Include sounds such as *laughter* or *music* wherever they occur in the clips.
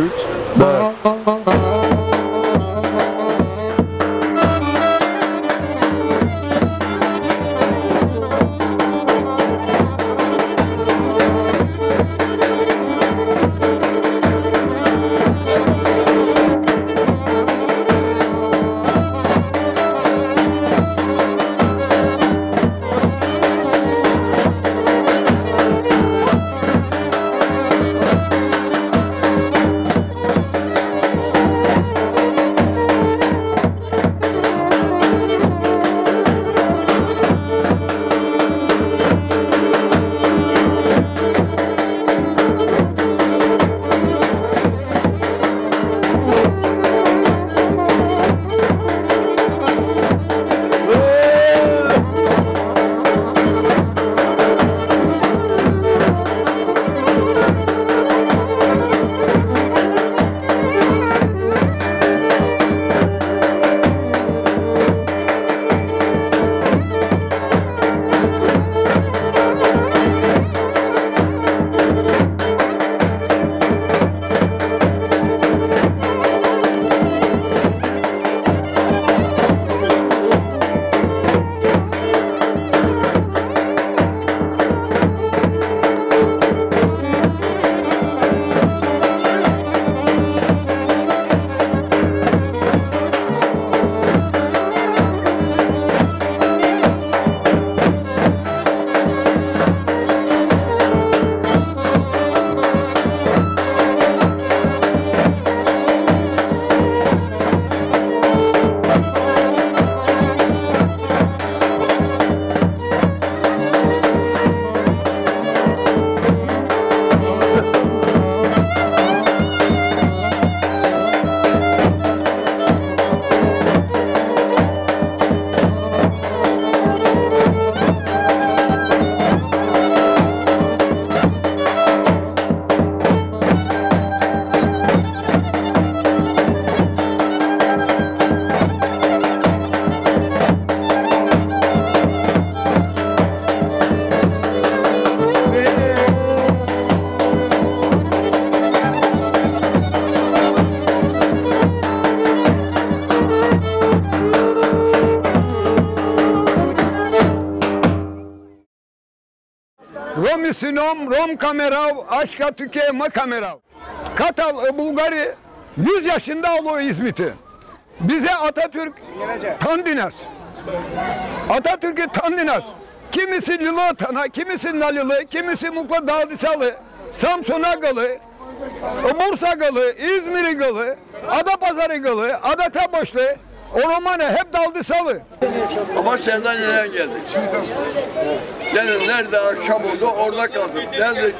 üç. Romi rom kamerav, aşka tükeme kamerav. Katal Bulgari 100 yaşında oluyor İzmit'i. Bize Atatürk Tandinas. Atatürk'ü Tandinas. Kimisi Lülatana, kimisi Nalili, kimisi Mukla Dağdisalı, Samsun Agalı, Bursa Galı, İzmir Galı, Adapazarı Galı, Adataboşlu, o romanı hep Daldisalı. Ama senden nereye geldik? Yani nerede akşam oldu orada kaldık. Nerede?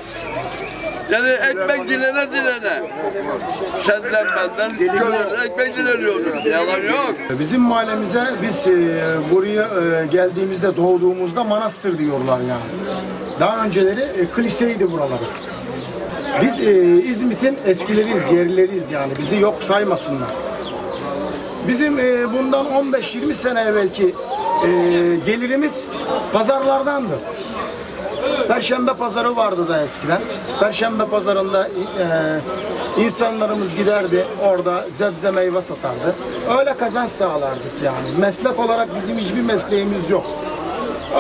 Yani ekmek dilene dilene. Senden benden köylerde ekmek dileniyordu. Yalan yok. Bizim mahallemize biz e, buraya e, geldiğimizde doğduğumuzda manastır diyorlar yani. Daha önceleri e, kiliseydi buraları. Biz e, İzmit'in eskileriyiz, yerlileriyiz yani. Bizi yok saymasınlar. Bizim e, bundan 15-20 sene evvelki e, gelirimiz pazarlardandı. Perşembe pazarı vardı da eskiden. Perşembe pazarında e, insanlarımız giderdi orada zebze meyve satardı. Öyle kazanç sağlardık yani. Meslek olarak bizim hiçbir mesleğimiz yok.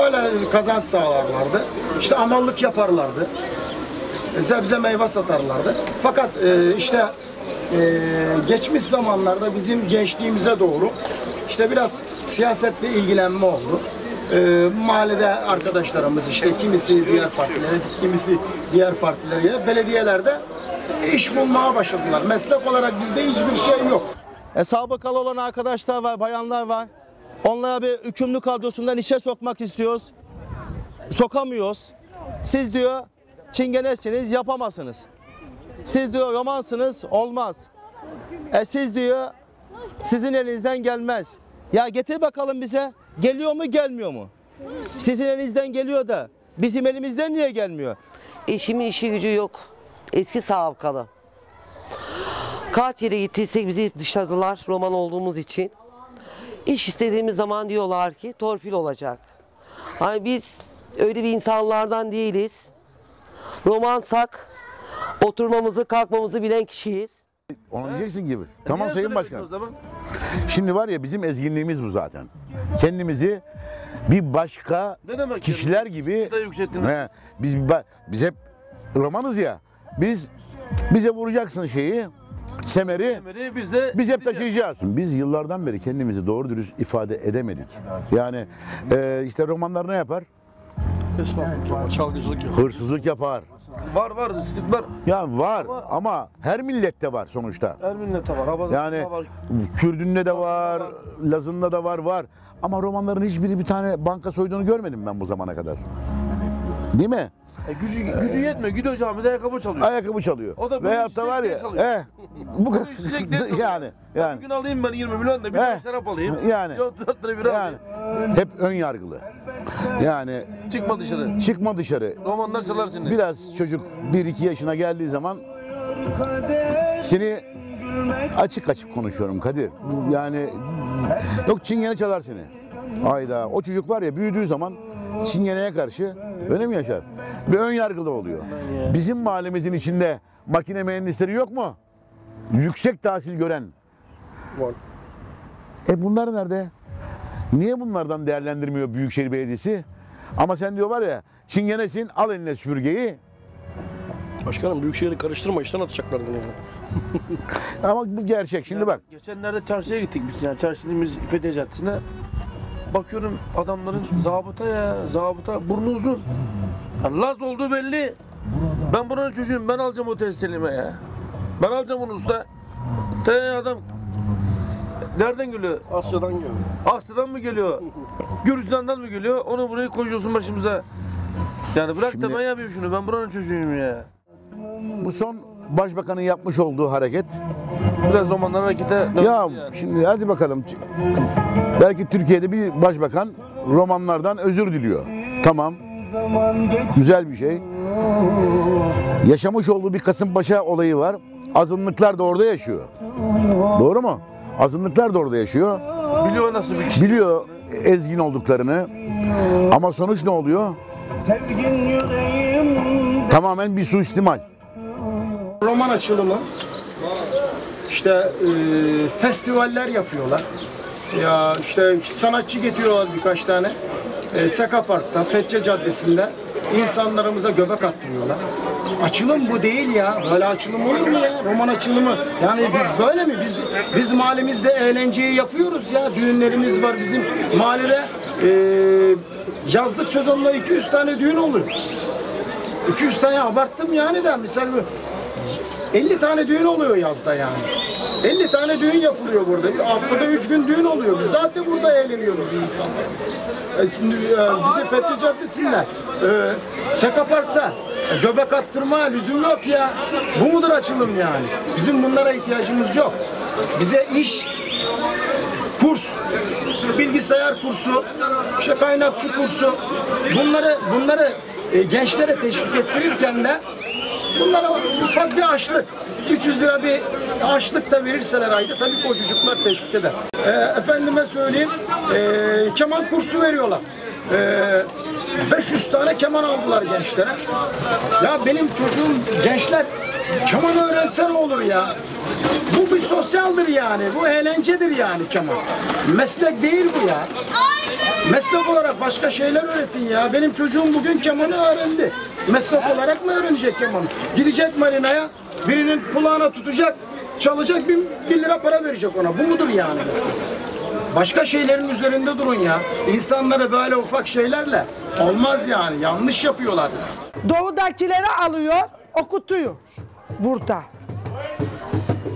Öyle kazanç sağlarlardı. İşte amallık yaparlardı. E, Sebze meyve satarlardı. Fakat işte e, geçmiş zamanlarda bizim gençliğimize doğru işte biraz siyasetle ilgilenme oldu. E, mahallede arkadaşlarımız işte kimisi diğer partilere, kimisi diğer partilere, belediyelerde iş bulmaya başladılar. Meslek olarak bizde hiçbir şey yok. E, sabıkalı olan arkadaşlar var, bayanlar var. Onlara bir hükümlü kadrosundan işe sokmak istiyoruz. Sokamıyoruz. Siz diyor çingenesiniz, yapamazsınız. Siz diyor romansınız, olmaz. E siz diyor sizin elinizden gelmez. Ya getir bakalım bize. Geliyor mu gelmiyor mu? Sizin elinizden geliyor da bizim elimizden niye gelmiyor? Eşimin işi gücü yok. Eski sabıkalı. Kaç yere gittiysek bizi dışladılar roman olduğumuz için. İş istediğimiz zaman diyorlar ki torpil olacak. Hani biz öyle bir insanlardan değiliz. Romansak oturmamızı kalkmamızı bilen kişiyiz. Onu diyeceksin gibi. Tamam Niye Sayın Başkan. Şimdi var ya bizim ezginliğimiz bu zaten. Kendimizi bir başka Ne demek kişiler yani? gibi yükselttiniz. He, biz biz hep romanız ya. Biz bize vuracaksın şeyi semeri Emri biz de biz hep taşıyacağız. Biz yıllardan beri kendimizi doğru dürüst ifade edemedik. Yani e, işte romanlar ne yapar? Çalgıcılık yapıyor. Hırsızlık yapar. Var var ıslıklar Ya var ama her millette var sonuçta. her millete var. Havası Yani var. Kürdünde de var, Lazında da var var. Ama romanların hiçbiri bir tane banka soyduğunu görmedim ben bu zamana kadar. Değil mi? E, gücü, gücü yetmiyor. Gidiyor camide ayakkabı çalıyor. Ayakkabı çalıyor. O da bunu Veyahut da var ya. çalıyor. Bu kadar. *laughs* yani. Yani. Bugün alayım ben 20 milyon da bir tane şarap alayım. Yani. Yok lira bira Yani alayım. hep ön yargılı. Yani Çıkma dışarı. çıkma dışarı. Romanlar çalar seni. Biraz çocuk 1-2 yaşına geldiği zaman seni açık açık konuşuyorum Kadir. Yani yok çingene çalar seni. Ayda o çocuk var ya büyüdüğü zaman çingeneye karşı öyle mi yaşar? Bir ön yargılı oluyor. Bizim mahallemizin içinde makine mühendisleri yok mu? Yüksek tahsil gören. Var. E bunlar nerede? Niye bunlardan değerlendirmiyor Büyükşehir Belediyesi? Ama sen diyor var ya çingenesin al eline süpürgeyi Başkanım Büyükşehir'i karıştırma işten atacaklar beni. ya. *laughs* ama bu gerçek. Şimdi bak Geçenlerde çarşıya gittik biz yani çarşının İfade Caddesi'ne. Bakıyorum adamların zabıta ya zabıta burnu uzun. Ya Laz olduğu belli. Ben buranın çocuğuyum ben alacağım o testelime ya. Ben alacağım onu usta. Te adam Nereden geliyor? Asya'dan geldi. Asya'dan mı geliyor? *laughs* Gürcistan'dan mı geliyor? Onu buraya koyuyorsun başımıza. Yani bırak Şimdi- da ben yapayım şunu. Ben buranın çocuğuyum ya. bu son başbakanın yapmış olduğu hareket. Biraz romanlar harekete Ya yani. şimdi hadi bakalım. Belki Türkiye'de bir başbakan romanlardan özür diliyor. Tamam. Güzel bir şey. Yaşamış olduğu bir Kasımpaşa olayı var. Azınlıklar da orada yaşıyor. Doğru mu? Azınlıklar da orada yaşıyor. Biliyor nasıl bir kişi. Biliyor ezgin olduklarını. Ama sonuç ne oluyor? Tamamen bir suistimal. Roman açılımı işte e, festivaller yapıyorlar. Ya işte sanatçı getiriyorlar birkaç tane. E, Seka Park'ta, Fetçe Caddesi'nde insanlarımıza göbek attırıyorlar. Açılım bu değil ya. Böyle açılım olur mu ya? Roman açılımı. Yani biz böyle mi? Biz biz mahallemizde eğlenceyi yapıyoruz ya. Düğünlerimiz var bizim mahallede. E, yazlık sezonunda 200 tane düğün oluyor. 200 tane abarttım yani de misal bu 50 tane düğün oluyor yazda yani. 50 tane düğün yapılıyor burada. Haftada 3 gün düğün oluyor. Biz zaten burada eğleniyoruz insanlarımız. E şimdi e, bizi Fethi Caddesi'nde, e, Seka Park'ta e, göbek attırma lüzum yok ya. Bu mudur açılım yani? Bizim bunlara ihtiyacımız yok. Bize iş, kurs, bilgisayar kursu, işte kaynakçı kursu bunları bunları e, gençlere teşvik ettirirken de bunlara ufak bir açlık 300 lira bir açlık da verirseler ayda tabii ki o çocuklar teşvik eder. E, efendime söyleyeyim e, keman kursu veriyorlar. E, 500 tane keman aldılar gençlere. Ya benim çocuğum gençler keman öğrense ne olur ya? Bu bir sosyaldir yani. Bu eğlencedir yani keman. Meslek değil bu ya. Meslek olarak başka şeyler öğretin ya. Benim çocuğum bugün kemanı öğrendi. Meslek olarak mı öğrenecek kemanı? Gidecek marinaya, birinin kulağına tutacak, çalacak bin, bin lira para verecek ona. Bu mudur yani meslek? Başka şeylerin üzerinde durun ya. İnsanları böyle ufak şeylerle olmaz yani. Yanlış yapıyorlar. Doğudakileri alıyor, okutuyor burada.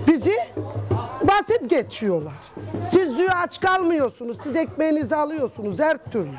Bizi basit geçiyorlar. Siz diyor aç kalmıyorsunuz, siz ekmeğinizi alıyorsunuz her türlü.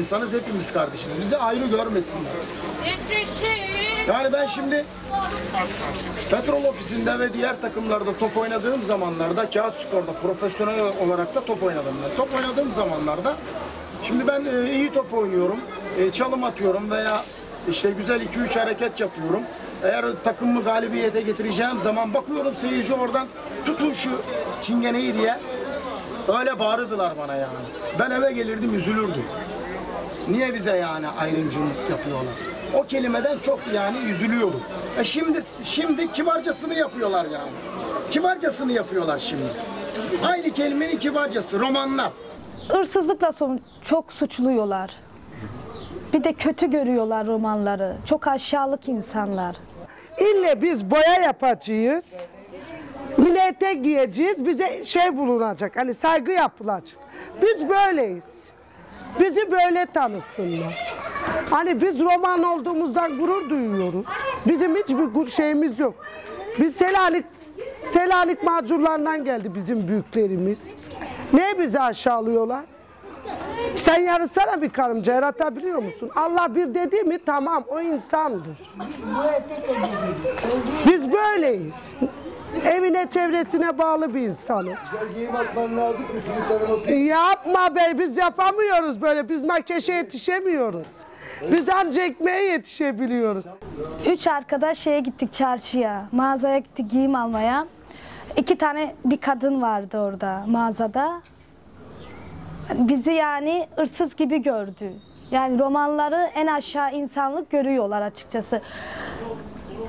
İnsanız, hepimiz kardeşiz. Bizi ayrı görmesinler. Yani ben şimdi petrol ofisinde ve diğer takımlarda top oynadığım zamanlarda kağıt sporda profesyonel olarak da top oynadım ben. Top oynadığım zamanlarda şimdi ben e, iyi top oynuyorum, e, çalım atıyorum veya işte güzel 2-3 hareket yapıyorum. Eğer takımımı galibiyete getireceğim zaman bakıyorum seyirci oradan tutun şu çingeneyi diye öyle bağırdılar bana yani. Ben eve gelirdim üzülürdüm. Niye bize yani ayrımcılık yapıyorlar? O kelimeden çok yani üzülüyorum. E şimdi şimdi kibarcasını yapıyorlar yani. Kibarcasını yapıyorlar şimdi. Aynı kelimenin kibarcası romanlar. Hırsızlıkla son çok suçluyorlar. Bir de kötü görüyorlar romanları. Çok aşağılık insanlar. İlle biz boya yapacağız. Millete giyeceğiz. Bize şey bulunacak. Hani saygı yapılacak. Biz böyleyiz. Bizi böyle tanısınlar. Hani biz roman olduğumuzdan gurur duyuyoruz. Bizim hiçbir şeyimiz yok. Biz Selanik Selanik macurlarından geldi bizim büyüklerimiz. Ne bizi aşağılıyorlar? Sen yarısana bir karınca yaratabiliyor musun? Allah bir dedi mi tamam o insandır. Biz böyleyiz. Evine çevresine bağlı bir insanız. Yapma be biz yapamıyoruz böyle. Biz makeşe yetişemiyoruz. Biz ancak ekmeğe yetişebiliyoruz. Üç arkadaş şeye gittik çarşıya. Mağazaya gittik giyim almaya. İki tane bir kadın vardı orada mağazada. Bizi yani hırsız gibi gördü. Yani romanları en aşağı insanlık görüyorlar açıkçası.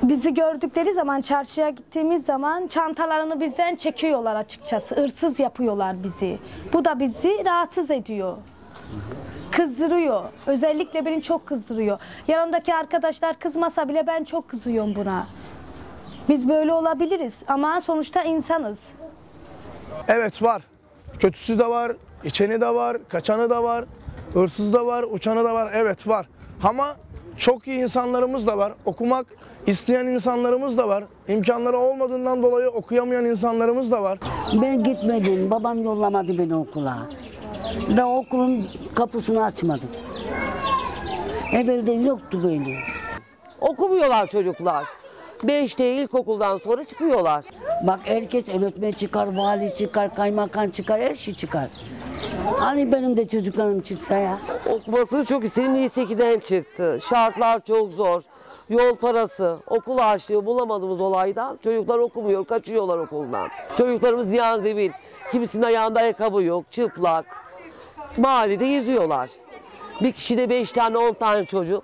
Bizi gördükleri zaman çarşıya gittiğimiz zaman çantalarını bizden çekiyorlar açıkçası. Hırsız yapıyorlar bizi. Bu da bizi rahatsız ediyor. Kızdırıyor. Özellikle beni çok kızdırıyor. Yanımdaki arkadaşlar kızmasa bile ben çok kızıyorum buna. Biz böyle olabiliriz ama sonuçta insanız. Evet var. Kötüsü de var, içeni de var, kaçanı da var, hırsız da var, uçanı da var. Evet var. Ama çok iyi insanlarımız da var. Okumak isteyen insanlarımız da var. İmkanları olmadığından dolayı okuyamayan insanlarımız da var. Ben gitmedim. Babam yollamadı beni okula. Da okulun kapısını açmadım. Evvelde yoktu böyle. Okumuyorlar çocuklar. Beşte ilkokuldan sonra çıkıyorlar. Bak herkes öğretmen çıkar, vali çıkar, kaymakam çıkar, her şey çıkar. Hani benim de çocuklarım çıksa ya. Okumasını çok istedim. Lise 2'den çıktı. Şartlar çok zor. Yol parası, okul harçlığı bulamadığımız olaydan çocuklar okumuyor, kaçıyorlar okuldan. Çocuklarımız ziyan zebil. Kimisinin ayağında ayakkabı yok, çıplak. Mahallede geziyorlar. Bir kişide beş tane, on tane çocuk.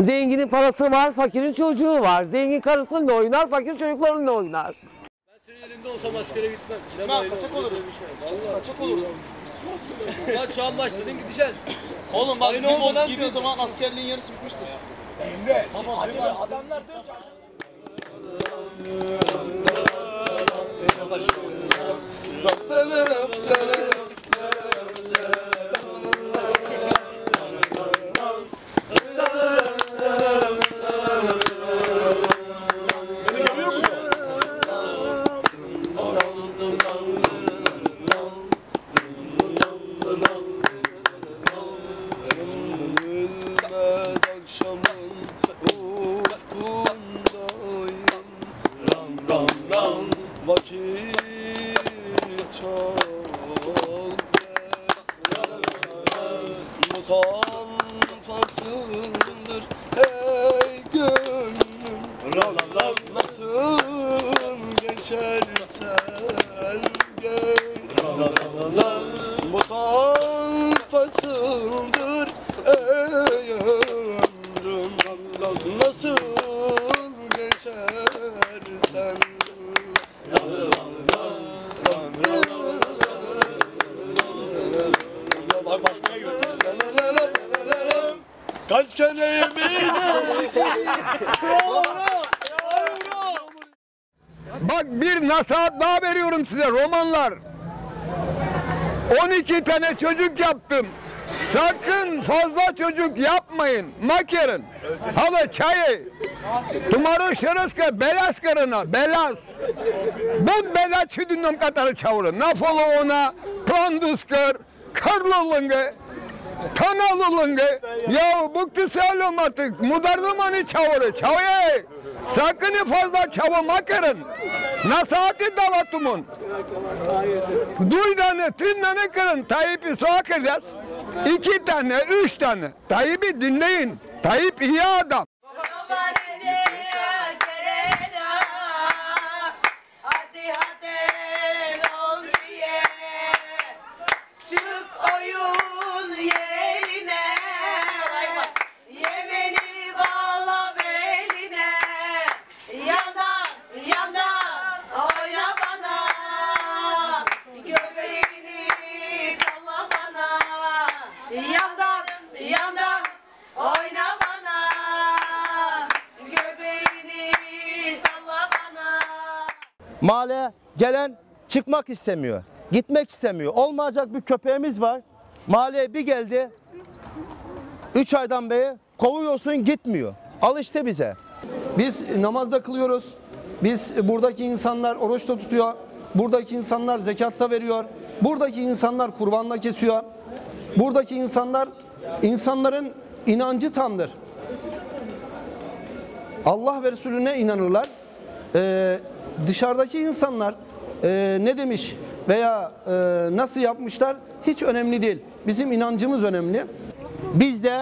Zenginin parası var, fakirin çocuğu var. Zengin karısıyla oynar, fakir çocuklarıyla oynar. Elinde olsam askere gitmem. Ne kaçak olurum. Kaçak olurum. Maç şu an başladın gideceksin. Oğlum bak Aynı olmadan girdiği zaman askerliğin yarısı bitmiştir. Emre. Tamam acaba adamlar diyor ki Kaç kere yemin Bak bir nasihat daha veriyorum size romanlar. 12 tane çocuk yaptım. Sakın fazla çocuk yapmayın. Makerin. Hala çayı. Tumarı şırıska belas karına. Belas. Ben bela çüdündüm katarı çavurun. Nafolu ona. Planduskar. Karlılınga. Kanalılınga. Ya bıktı söylüyorum artık. Mudardım onu çavuru. Çavı. Sakın fazla çavı makerin. Nasahati davatumun. Duy tane, kırın. Tayyip'i soğuk edeceğiz. İki tane, üç tane. Tayyip'i dinleyin. Tayyip iyi adam. Çıkmak istemiyor. Gitmek istemiyor. Olmayacak bir köpeğimiz var. Mahalleye bir geldi. 3 aydan beri kovuyorsun gitmiyor. Alıştı bize. Biz namazda kılıyoruz. Biz buradaki insanlar oruçta tutuyor. Buradaki insanlar zekatta veriyor. Buradaki insanlar kurbanla kesiyor. Buradaki insanlar insanların inancı tamdır. Allah ve Resulüne inanırlar. Ee, dışarıdaki insanlar e, ne demiş veya e, nasıl yapmışlar hiç önemli değil. Bizim inancımız önemli. Bizde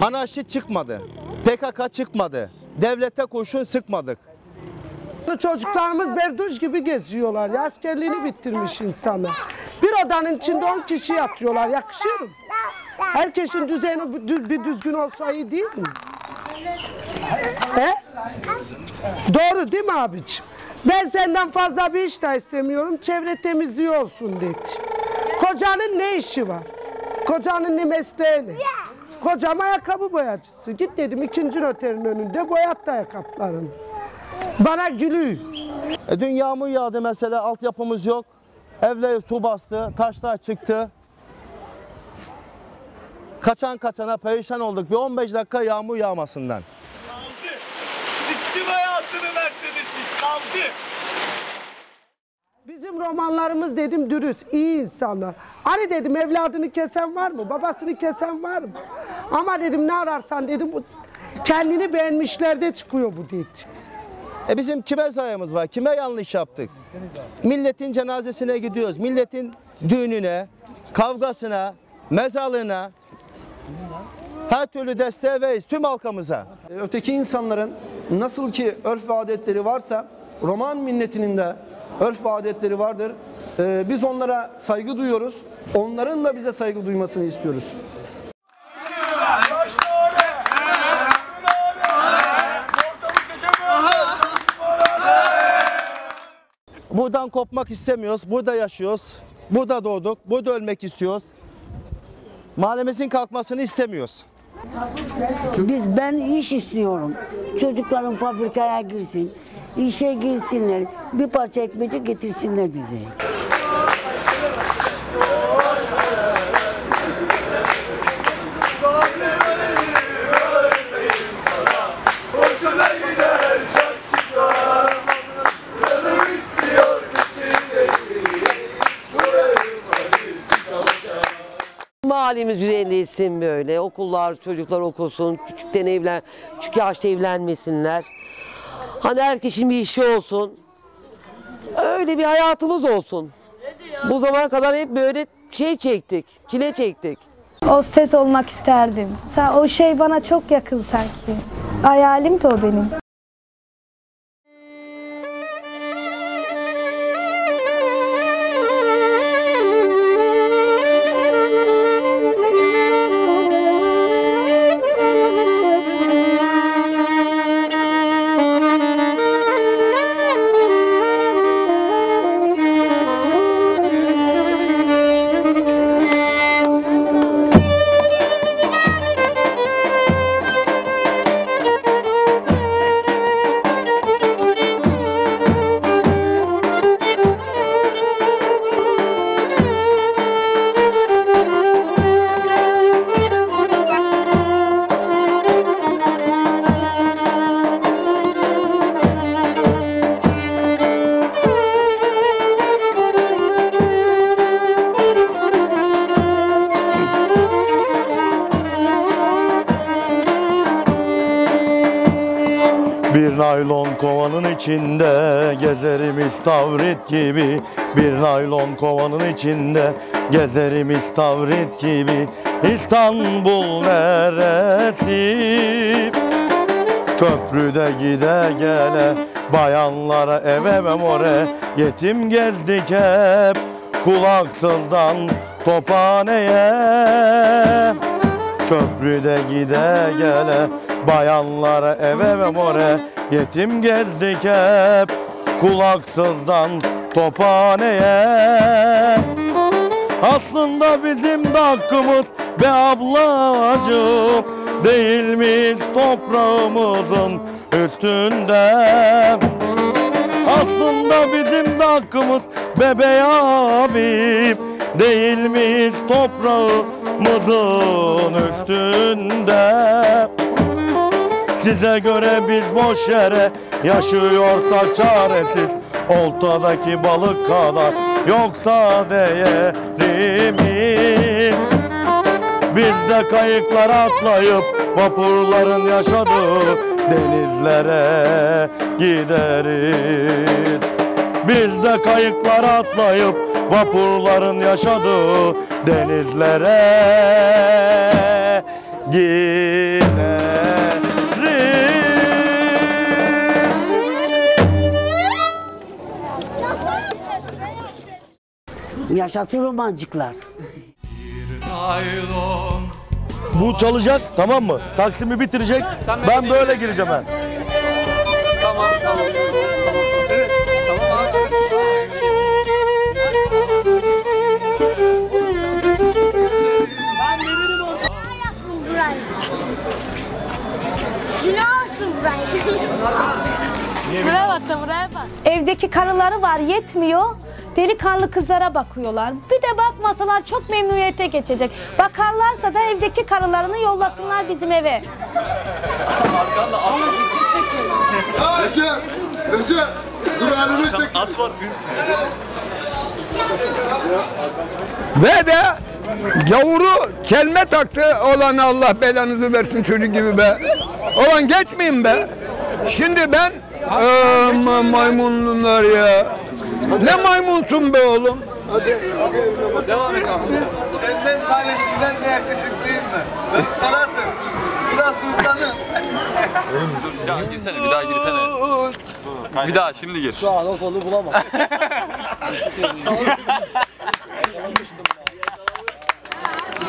anarşi çıkmadı. PKK çıkmadı. Devlete kurşun sıkmadık. Çocuklarımız berduş gibi geziyorlar ya. Askerliğini bitirmiş insanlar. Bir odanın içinde 10 kişi yatıyorlar. Yakışıyor mu? Herkesin düzeni bir düz- bir düzgün olsa iyi değil mi? He? Doğru değil mi abiciğim? Ben senden fazla bir iş de istemiyorum. Çevre temizliği olsun dedi. Kocanın ne işi var? Kocanın ne mesleği ne? Kocam ayakkabı boyacısı. Git dedim ikinci noterin önünde boyat da ayakkabılarını. Bana gülüyor. E, dün yağmur yağdı mesela altyapımız yok. Evleri su bastı, taşlar çıktı. Kaçan kaçana perişan olduk. Bir 15 dakika yağmur yağmasından. Kaldı. Bizim romanlarımız dedim dürüst, iyi insanlar. Hani dedim evladını kesen var mı? Babasını kesen var mı? Ama dedim ne ararsan dedim bu kendini beğenmişlerde çıkıyor bu dedi. E bizim kime sayımız var? Kime yanlış yaptık? Milletin cenazesine gidiyoruz. Milletin düğününe, kavgasına, mezarlığına her türlü desteği veririz tüm halkımıza. Öteki insanların nasıl ki örf ve adetleri varsa Roman milletinin de örf ve adetleri vardır. E, Biz onlara saygı duyuyoruz. Onların da bize saygı duymasını istiyoruz. Buradan kopmak istemiyoruz. Burada yaşıyoruz. Burada doğduk. Burada ölmek istiyoruz. Mahallemizin kalkmasını istemiyoruz. Biz ben iş istiyorum. Çocuklarım fabrikaya girsin. işe girsinler. Bir parça ekmeci getirsinler bize. Mahallemiz yücelleşsin böyle. Okullar, çocuklar okusun. Küçükten evlen, küçük yaşta evlenmesinler. Hani herkesin bir işi olsun. Öyle bir hayatımız olsun. Bu zamana kadar hep böyle şey çektik, çile çektik. Hostes olmak isterdim. O şey bana çok yakın sanki. Hayalim de o benim. Naylon kovanın içinde gezerim istavrit gibi. Bir naylon kovanın içinde gezerim istavrit gibi. İstanbul neresi? Köprüde gide gele Bayanlara eve memore. Yetim gezdik hep Kulaksızdan tophaneye. Köprüde gide gele Bayanlara eve memore Yetim gezdik hep Kulaksızdan tophaneye. Aslında bizim de hakkımız be ablacığım Değil miyiz toprağımızın üstünde? Aslında bizim de hakkımız be bey abim Değil miyiz toprağımızın üstünde Size göre biz boş yere yaşıyorsak çaresiz. Oltadaki balık kadar yoksa değerimiz Biz de kayıklara atlayıp vapurların yaşadığı denizlere gideriz. Biz de kayıklara atlayıp vapurların yaşadığı denizlere gideriz Yaşasın romancıklar. Bu çalacak tamam mı? Taksimi bitirecek. Ben böyle gireceğim ben. Tamam tamam. Evet tamam abi. Buraya bak buraya bak. Evdeki karıları var yetmiyor. Delikanlı kızlara bakıyorlar. Bir de bakmasalar çok memnuniyete geçecek. Bakarlarsa da evdeki karılarını yollasınlar bizim eve. Recep, Recep. Dur halini çek. At var. Ve de gavuru kelme taktı olan Allah belanızı versin çocuk gibi be. Olan geçmeyeyim be. Şimdi ben Aman maymunlar ya. Ne maymunsun be oğlum? Devam et abi. Senden tanesinden ne yakışıklıyım ben. Ben karardım. Biraz sultanım. Dur bir daha girsene, bir daha girsene. Bir daha şimdi gir. Şu an o sonu bulamam. *laughs*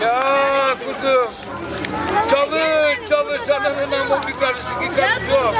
Ya kuzum. Çalış çalış canının namı bir karışık iki karış yok.